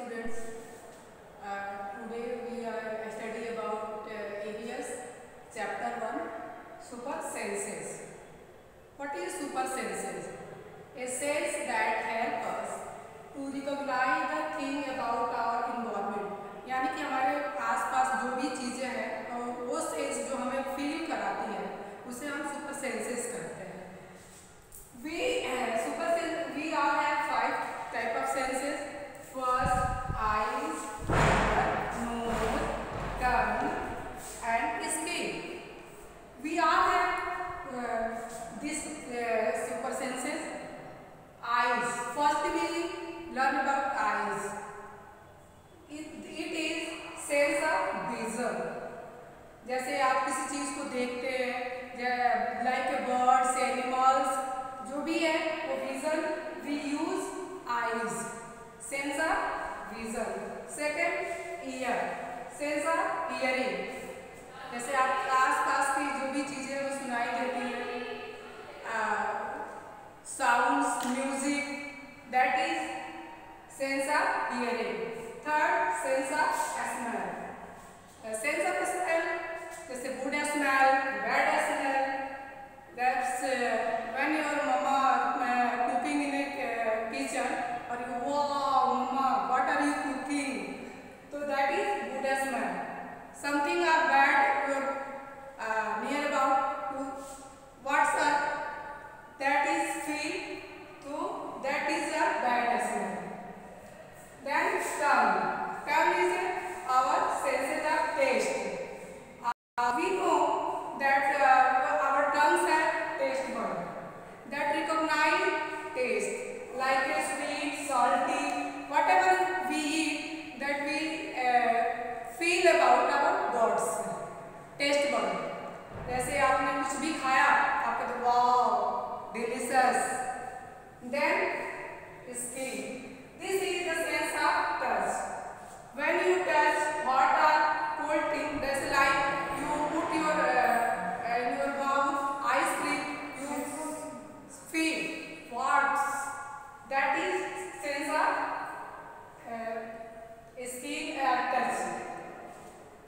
students. Uh, today we are study about uh, ABS chapter 1 super senses. What is super senses? A sense that help us to recognize the thing about our environment. यानी कि हमारे आसपास जो भी चीज़ें हैं वो कराती है सुपर सेंसेस कहते हैं uh, have five type of senses. First, eyes, ear, nose, tongue, and skin. We all have uh, this uh, super senses. Eyes. First, we learn about eyes. It, it is sense of vision. जैसे आप किसी चीज़ को देखते हैं like birds animals जो भी है वो vision we use eyes sense of vision second year sense of hearing जैसे आप आस पास की जो भी चीज़ें वो सुनाई देती हैं sounds music sense of hearing. Third, sense of smell. The sense of smell, this is good smell, bad smell. That's uh, when your mama uh, cooking in a uh, kitchen, like a sweet, salty, whatever we eat that we uh, feel about our gods. Taste bud. जैसे आपने कुछ भी खाया आपको तो wow delicious then skin